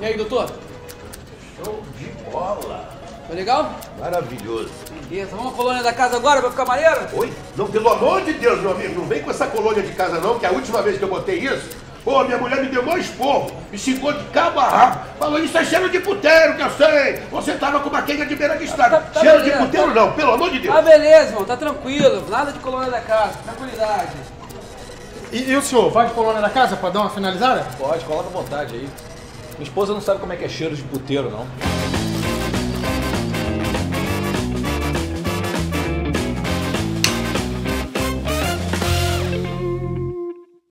E aí, doutor? Show de bola. Foi legal? Maravilhoso. Beleza. Vamos à colônia da casa agora pra ficar maneiro? Oi? Não, pelo amor de Deus, meu amigo, não vem com essa colônia de casa não, que a última vez que eu botei isso, pô, minha mulher me deu mais esporro, me xingou de cabo a rabo. Falou, isso é cheiro de puteiro, que eu sei. Você tava com uma quenga de beira de estrada. Tá- tá cheiro beleza. de puteiro não, pelo amor de Deus. Ah, beleza, irmão. Tá tranquilo. Nada de colônia da casa. Tranquilidade. E, e o senhor, vai de colônia da casa pra dar uma finalizada? Pode, coloca à vontade aí. Minha esposa não sabe como é que é cheiro de puteiro, não.